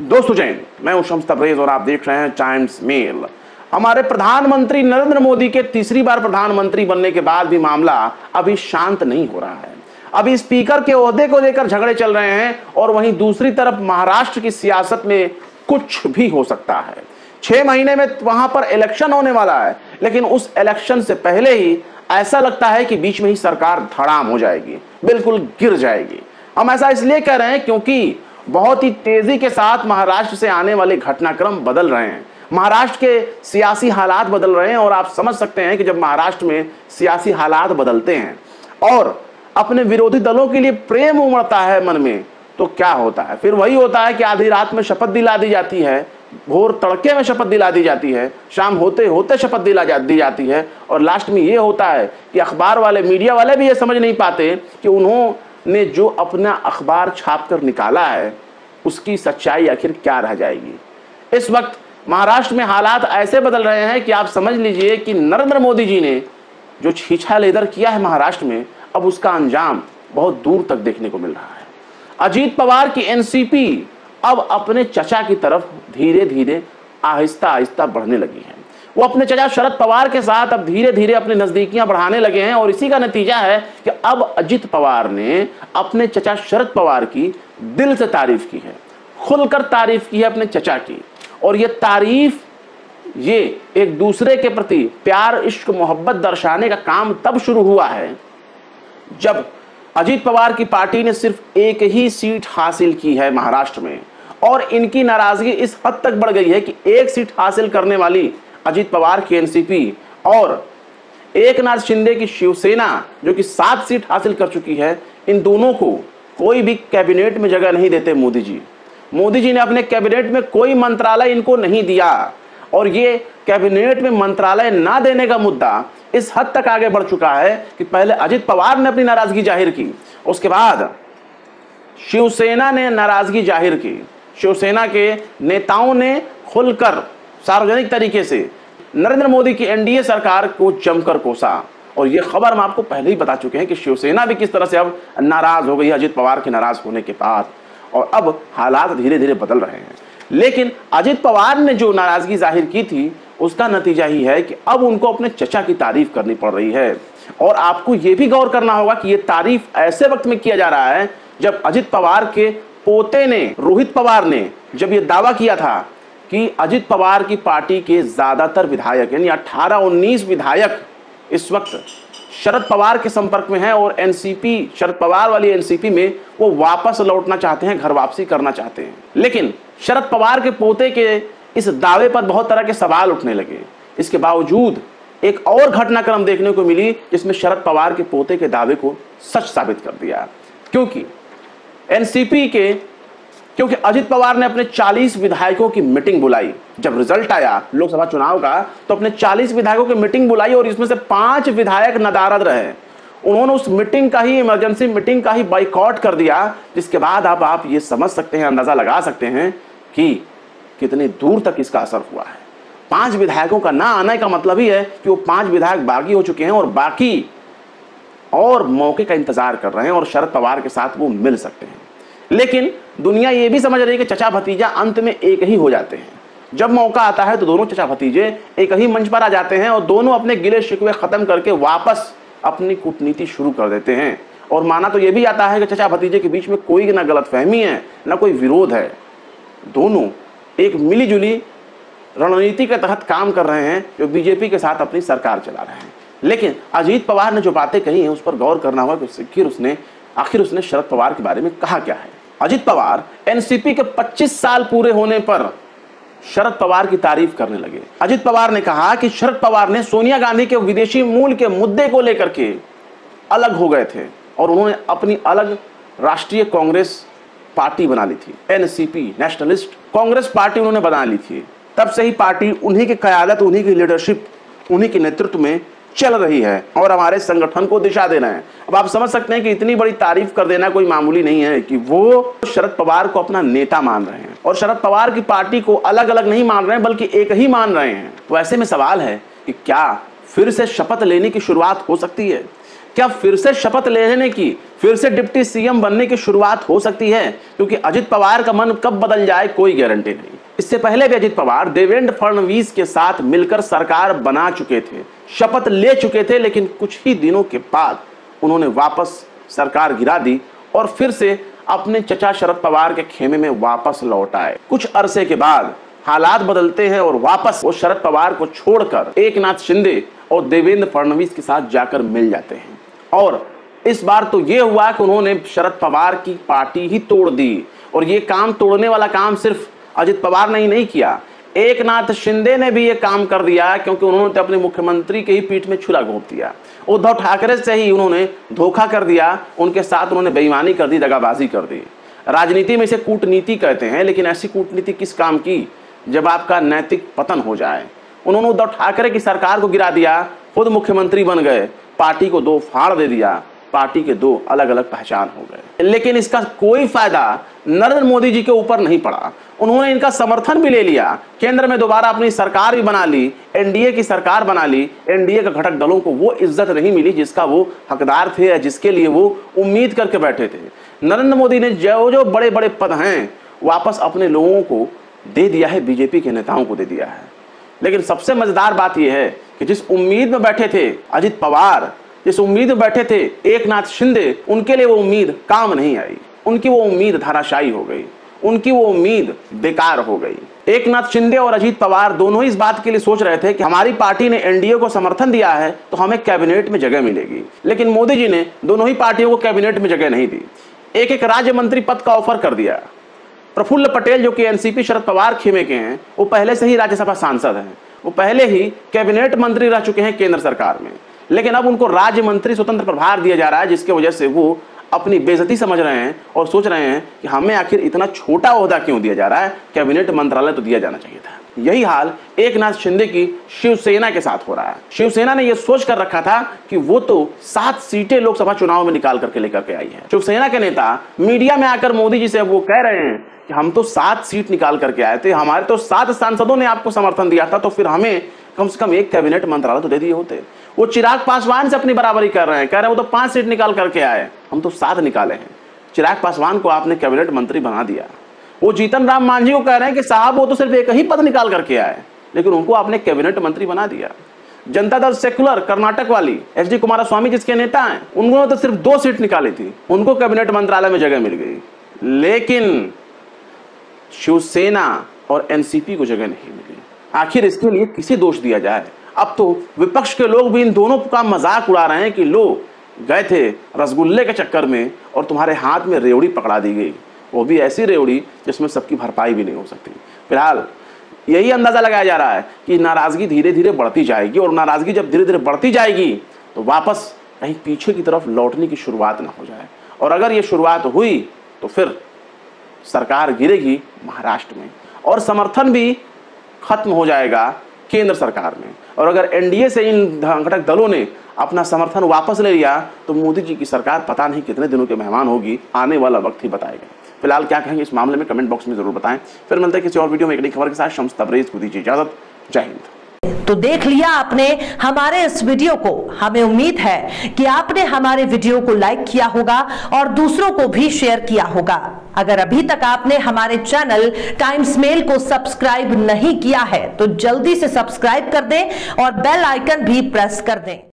दोस्तों जैन, मैं हूँ शम्स तबरेज और आप देख रहे हैं टाइम्स मेल। हमारे प्रधानमंत्री नरेंद्र मोदी के तीसरी बार प्रधानमंत्री बनने के बाद भी मामला अभी शांत नहीं हो रहा है। अभी स्पीकर के ओहदे को लेकर झगड़े चल रहे हैं और वहीं दूसरी तरफ़ महाराष्ट्र की सियासत में कुछ भी हो सकता है। छह महीने में वहाँ पर इलेक्शन होने वाला है, लेकिन उस इलेक्शन से पहले ही ऐसा लगता है कि बीच में ही सरकार धड़ाम हो जाएगी, बिल्कुल गिर जाएगी। हम ऐसा इसलिए कह रहे हैं क्योंकि बहुत ही तेज़ी के साथ महाराष्ट्र से आने वाले घटनाक्रम बदल रहे हैं। महाराष्ट्र के सियासी हालात बदल रहे हैं और आप समझ सकते हैं कि जब महाराष्ट्र में सियासी हालात बदलते हैं और अपने विरोधी दलों के लिए प्रेम उमड़ता है मन में तो क्या होता है? फिर वही होता है कि आधी रात में शपथ दिला दी जाती है, भोर तड़के में शपथ दिला दी जाती है, शाम होते होते शपथ दिला जा, दी जाती है और लास्ट में ये होता है कि अखबार वाले, मीडिया वाले भी ये समझ नहीं पाते कि उन्होंने जो अपना अखबार छाप कर निकाला है, उसकी सच्चाई आखिर क्या रह जाएगी? इस वक्त महाराष्ट्र में हालात ऐसे बदल रहे हैं कि आप समझ लीजिए कि नरेंद्र मोदी जी ने जो छीछा लेदर किया है महाराष्ट्र में, अब उसका अंजाम बहुत दूर तक देखने को मिल रहा है। अजीत पवार की एनसीपी अब अपने चचा की तरफ़ धीरे धीरे आहिस्ता आहिस्ता बढ़ने लगी है। वो अपने चचा शरद पवार के साथ अब धीरे धीरे अपनी नजदीकियाँ बढ़ाने लगे हैं और इसी का नतीजा है कि अब अजित पवार ने अपने चचा शरद पवार की दिल से तारीफ़ की है, खुलकर तारीफ़ की है अपने चचा की। और ये तारीफ़, ये एक दूसरे के प्रति प्यार, इश्क, मोहब्बत दर्शाने का काम तब शुरू हुआ है, जब अजीत पवार की पार्टी ने सिर्फ़ एक ही सीट हासिल की है महाराष्ट्र में। और इनकी नाराज़गी इस हद तक बढ़ गई है कि एक सीट हासिल करने वाली अजीत पवार की एनसीपी और एक नाथ शिंदे की शिवसेना, जो कि सात सीट हासिल कर चुकी है, इन दोनों को कोई भी कैबिनेट में जगह नहीं देते मोदी जी। मोदी जी ने अपने कैबिनेट में कोई मंत्रालय इनको नहीं दिया और ये कैबिनेट में मंत्रालय ना देने का मुद्दा इस हद तक आगे बढ़ चुका है कि पहले अजित पवार ने अपनी नाराज़गी ज़ाहिर की, उसके बाद शिवसेना ने नाराज़गी ज़ाहिर की। शिवसेना के नेताओं ने खुलकर सार्वजनिक तरीके से नरेंद्र मोदी की एनडीए सरकार को जमकर कोसा। और ये खबर हम आपको पहले ही बता चुके हैं कि शिवसेना भी किस तरह से अब नाराज़ हो गई अजित पवार के नाराज़ होने के बाद। और अब हालात धीरे धीरे बदल रहे हैं। लेकिन अजित पवार ने जो नाराज़गी ज़ाहिर की थी, उसका नतीजा ही है कि अब उनको अपने चचा की तारीफ़ करनी पड़ रही है। और आपको यह भी गौर करना होगा कि यह तारीफ़ ऐसे वक्त में किया जा रहा है, जब अजित पवार के पोते ने, रोहित पवार ने, जब यह दावा किया था कि अजित पवार की पार्टी के ज़्यादातर विधायक, यानी 18-19 विधायक इस वक्त शरद पवार के संपर्क में हैं और एनसीपी, शरद पवार वाली एनसीपी में वो वापस लौटना चाहते हैं, घर वापसी करना चाहते हैं। लेकिन शरद पवार के पोते के इस दावे पर बहुत तरह के सवाल उठने लगे। इसके बावजूद एक और घटनाक्रम देखने को मिली, जिसमें शरद पवार के पोते के दावे को सच साबित कर दिया। क्योंकि एनसीपी के क्योंकि अजित पवार ने अपने 40 विधायकों की मीटिंग बुलाई। जब रिज़ल्ट आया लोकसभा चुनाव का तो अपने 40 विधायकों की मीटिंग बुलाई और इसमें से पाँच विधायक नदारद रहे। उन्होंने उस मीटिंग का ही, इमरजेंसी मीटिंग का ही बाइकआउट कर दिया, जिसके बाद अब आप ये समझ सकते हैं, अंदाज़ा लगा सकते हैं कि कितनी दूर तक इसका असर हुआ है। पाँच विधायकों का ना आने का मतलब ही है कि वो पाँच विधायक बागी हो चुके हैं और बाकी और मौके का इंतज़ार कर रहे हैं और शरद पवार के साथ वो मिल सकते हैं। लेकिन दुनिया ये भी समझ रही है कि चचा भतीजा अंत में एक ही हो जाते हैं। जब मौका आता है तो दोनों चचा भतीजे एक ही मंच पर आ जाते हैं और दोनों अपने गिले शिकवे खत्म करके वापस अपनी कूटनीति शुरू कर देते हैं। और माना तो यह भी आता है कि चचा भतीजे के बीच में कोई ना गलत फहमी है, ना कोई विरोध है। दोनों एक मिलीजुली रणनीति के तहत काम कर रहे हैं, जो बीजेपी के साथ अपनी सरकार चला रहे हैं। लेकिन अजीत पवार ने जो बातें कही हैं, उस पर गौर करना होगा कि उसने आखिर उसने शरद पवार के बारे में कहा क्या है? अजीत पवार एनसीपी के 25 साल पूरे होने पर शरद पवार की तारीफ़ करने लगे। अजित पवार ने कहा कि शरद पवार ने सोनिया गांधी के विदेशी मूल के मुद्दे को लेकर के अलग हो गए थे और उन्होंने अपनी अलग राष्ट्रीय कांग्रेस पार्टी बना ली थी। एनसीपी नेशनलिस्ट कांग्रेस पार्टी उन्होंने बना ली थी। तब से ही पार्टी उन्हीं की क्यादत, उन्हीं की लीडरशिप उन्हीं के नेतृत्व में चल रही है और हमारे संगठन को दिशा दे रहे हैं। अब आप समझ सकते हैं कि इतनी बड़ी तारीफ़ कर देना कोई मामूली नहीं है कि वो शरद पवार को अपना नेता मान रहे हैं और शरद पवार की पार्टी को अलग अलग नहीं मान रहे हैं, बल्कि एक ही मान रहे हैं। तो ऐसे में सवाल है कि क्या फिर से शपथ लेने की शुरुआत हो सकती है? क्या फिर से शपथ लेने की, फिर से डिप्टी सीएम बनने की शुरुआत हो सकती है? क्योंकि अजित पवार का मन कब बदल जाए कोई गारंटी नहीं। इससे पहले भी अजित पवार देवेंद्र फडणवीस के साथ मिलकर सरकार बना चुके थे, शपथ ले चुके थे, लेकिन कुछ ही दिनों के बाद उन्होंने वापस सरकार गिरा दी और फिर से अपने चचा शरद पवार के खेमे में वापस लौट आए। कुछ अरसे के बाद हालात बदलते हैं और वापस वो शरद पवार को छोड़कर एक नाथ शिंदे और देवेंद्र फडणवीस के साथ जाकर मिल जाते हैं। और इस बार तो ये हुआ कि उन्होंने शरद पवार की पार्टी ही तोड़ दी और ये काम तोड़ने वाला काम सिर्फ़ अजित पवार ने ही नहीं किया। एक नाथ शिंदे ने भी ये काम कर दिया क्योंकि उन्होंने तो अपने मुख्यमंत्री के ही पीठ में छुरा घोप दिया। उद्धव ठाकरे से ही उन्होंने धोखा कर दिया, उनके साथ उन्होंने बेईमानी कर दी, दगाबाजी कर दी। राजनीति में इसे कूटनीति कहते हैं, लेकिन ऐसी कूटनीति किस काम की? जब आपका नैतिक पतन हो जाए। उन्होंने उद्धव ठाकरे की सरकार को गिरा दिया, खुद मुख्यमंत्री बन गए, पार्टी को दो फाड़ दे दिया। पार्टी के दो अलग अलग पहचान हो गए। लेकिन इसका कोई फ़ायदा नरेंद्र मोदी जी के ऊपर नहीं पड़ा। उन्होंने इनका समर्थन भी ले लिया। केंद्र में दोबारा अपनी सरकार भी बना ली, एनडीए की सरकार बना ली। एनडीए के घटक दलों को वो इज़्ज़त नहीं मिली जिसका वो हकदार थे या जिसके लिए वो उम्मीद करके बैठे थे। नरेंद्र मोदी ने जो जो बड़े बड़े पद हैं, वापस अपने लोगों को दे दिया है, बीजेपी के नेताओं को दे दिया है। लेकिन सबसे मज़ेदार बात यह है कि जिस उम्मीद में बैठे थे, अजित पवार जिस उम्मीद बैठे थे एक नाथ शिंदे, उनके लिए वो उम्मीद काम नहीं आई। उनकी वो उम्मीद धाराशायी हो गई। उनकी वो उम्मीद बेकार हो गई। एक नाथ शिंदे और अजीत पवार दोनों इस बात के लिए सोच रहे थे कि हमारी पार्टी ने एनडीए को समर्थन दिया है तो हमें कैबिनेट में जगह मिलेगी। लेकिन मोदी जी ने दोनों ही पार्टियों को कैबिनेट में जगह नहीं दी। एक एक राज्य मंत्री पद का ऑफ़र कर दिया। प्रफुल्ल पटेल, जो कि एनसीपी, शरद पवार खेमे के हैं, वो पहले से ही राज्यसभा सांसद हैं। वो पहले ही कैबिनेट मंत्री रह चुके हैं केंद्र सरकार में। लेकिन अब उनको राज्य मंत्री स्वतंत्र प्रभार दिया जा रहा है, जिसके वजह से वो अपनी बेजती समझ रहे हैं और सोच रहे हैं कि हमें आखिर इतना छोटा अहदा क्यों दिया जा रहा है? कैबिनेट मंत्रालय तो दिया जाना चाहिए था। यही हाल एक नाथ शिंदे की शिवसेना के साथ हो रहा है। शिवसेना ने यह सोच कर रखा था कि वो तो सात सीटें लोकसभा चुनाव में निकाल करके लेकर के आई है। शिवसेना के नेता मीडिया में आकर मोदी जी से वो कह रहे हैं कि हम तो सात सीट निकाल करके आए थे, हमारे तो सात सांसदों ने आपको समर्थन दिया था तो फिर हमें कम से कम एक कैबिनेट मंत्रालय तो दे दिए होते। वो चिराग पासवान से अपनी बराबरी कर रहे हैं। कह रहे हैं, वो तो पाँच सीट निकाल करके आए हम तो सात निकाले हैं। चिराग पासवान को आपने कैबिनेट मंत्री बना दिया। वो जीतन राम मांझी को कह रहे हैं कि साहब, वो तो सिर्फ़ एक ही पद निकाल करके आए लेकिन उनको आपने कैबिनेट मंत्री बना दिया। जनता दल सेकुलर कर्नाटक वाली एच डी कुमार स्वामी जिसके नेता हैं, उन्होंने तो सिर्फ़ दो सीट निकाली थी। उनको कैबिनेट मंत्रालय में जगह मिल गई। लेकिन शिवसेना और एनसीपी को जगह नहीं मिली। आखिर इसके लिए किसे दोष दिया जाए? अब तो विपक्ष के लोग भी इन दोनों का मज़ाक उड़ा रहे हैं कि लो, गए थे रसगुल्ले के चक्कर में और तुम्हारे हाथ में रेवड़ी पकड़ा दी गई। वो भी ऐसी रेवड़ी जिसमें सबकी भरपाई भी नहीं हो सकती। फ़िलहाल यही अंदाज़ा लगाया जा रहा है कि नाराज़गी धीरे धीरे बढ़ती जाएगी और नाराज़गी जब धीरे धीरे बढ़ती जाएगी तो वापस कहीं पीछे की तरफ़ लौटने की शुरुआत ना हो जाए। और अगर ये शुरुआत हुई तो फिर सरकार गिरेगी महाराष्ट्र में और समर्थन भी खत्म हो जाएगा केंद्र सरकार ने और अगर एनडीए से इन घटक दलों ने अपना समर्थन वापस ले लिया तो मोदी जी की सरकार पता नहीं कितने दिनों के मेहमान होगी, आने वाला वक्त ही बताएगा फ़िलहाल क्या कहेंगे इस मामले में, कमेंट बॉक्स में ज़रूर बताएँ। फिर मिलते हैं किसी और वीडियो में एक नई खबर के साथ। शम्स तबरेज को दीजिए इजाज़त। जय हिंद। तो देख लिया आपने हमारे इस वीडियो को। हमें उम्मीद है कि आपने हमारे वीडियो को लाइक किया होगा और दूसरों को भी शेयर किया होगा। अगर अभी तक आपने हमारे चैनल टाइम्स मेल को सब्सक्राइब नहीं किया है तो जल्दी से सब्सक्राइब कर दें और बेल आइकन भी प्रेस कर दें।